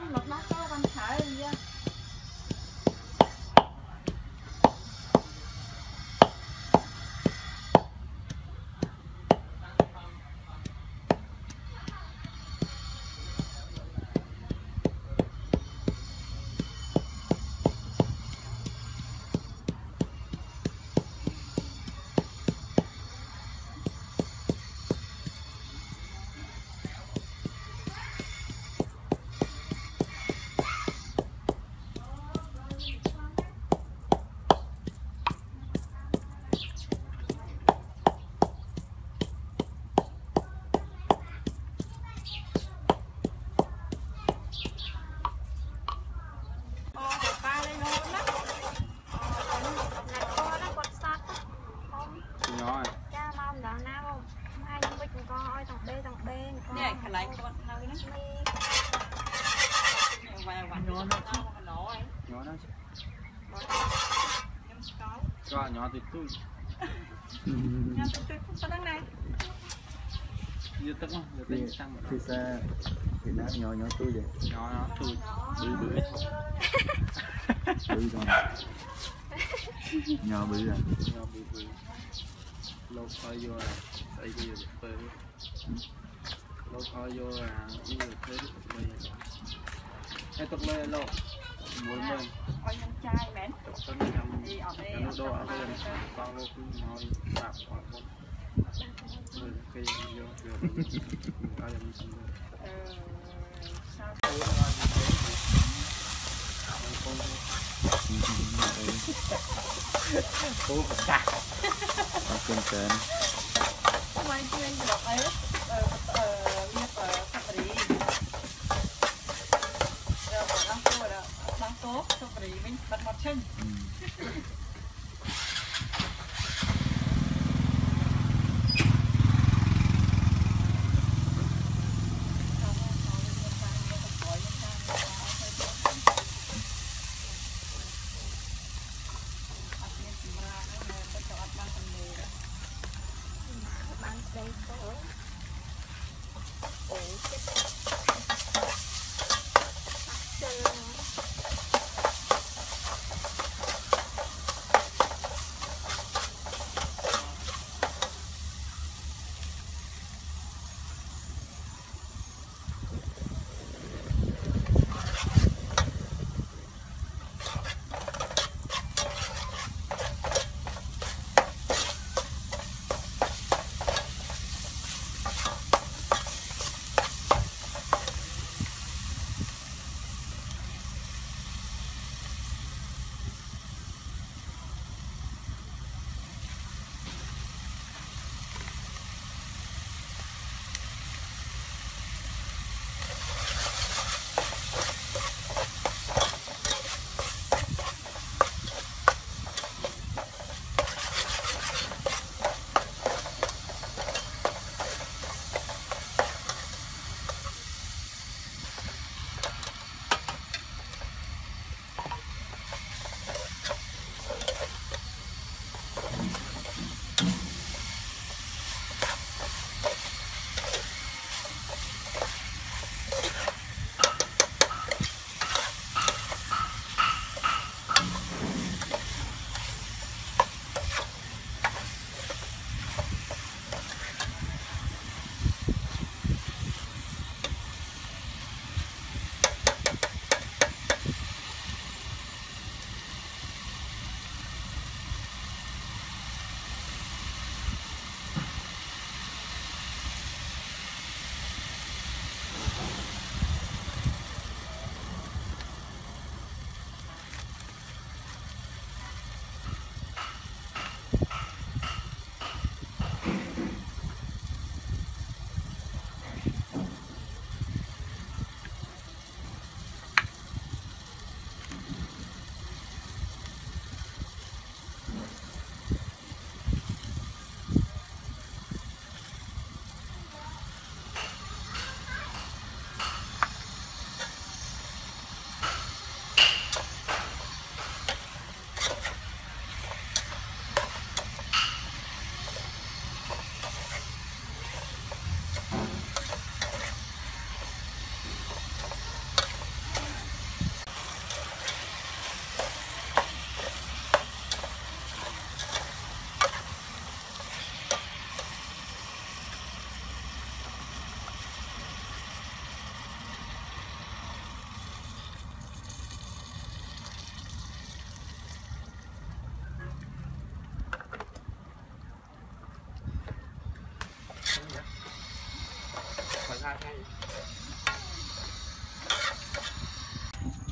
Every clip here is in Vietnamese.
con lục đó có con sợ gì vậy cho nhỏ thì tôi nhỏ thì tôi có đăng này như tức không được tính sang thì xa thì nó nhỏ nhỏ tôi vậy nhỏ nhỏ tôi bự bự bự rồi nhỏ bự rồi à? nhỏ bự bự lâu khỏi vô à đây bây giờ được lâu khỏi vô à bây giờ phơi bây giờ cái tục lê lâu មួយមើលឲ្យខ្ញុំចាយមែនទៅខ្ញុំអីអត់ទេខ្ញុំដូរអត់ទេបងលោកមកបាក់បងបងមើលគេយកយកឲ្យខ្ញុំសំដៅអឺសាទៅបងបងអូបតាអរគុណច្រើនមកជឿនដល់អីខាត់ហើយ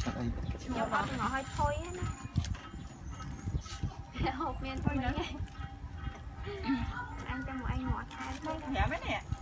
ខាត់អីខ្ញុំអត់មកឲ្យថុយណាហូបមានថុយហ្នឹងអញចាំមកអញមកខាត់ប្រាប់ហ្នឹង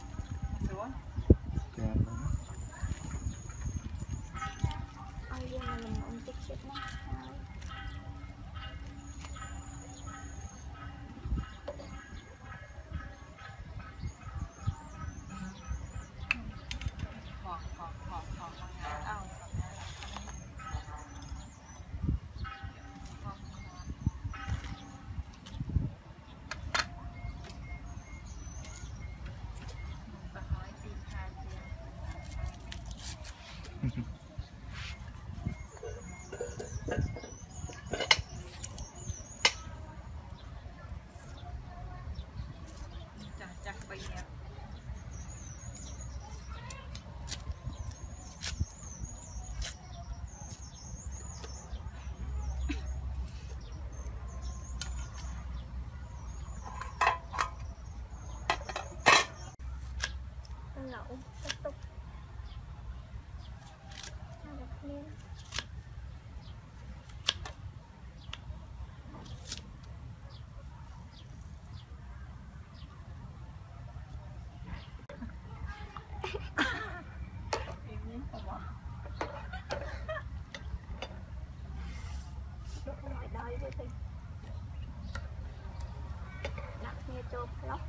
ចូលផ្លុក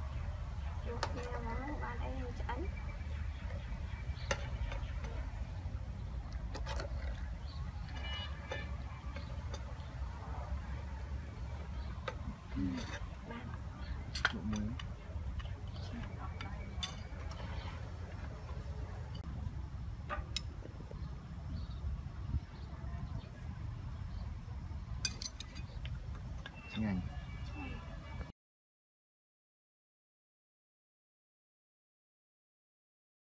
ចូលគ្នាមកនោះបានអីនឹងឆ្អិនបានលោកមួយឆ្ងាញ់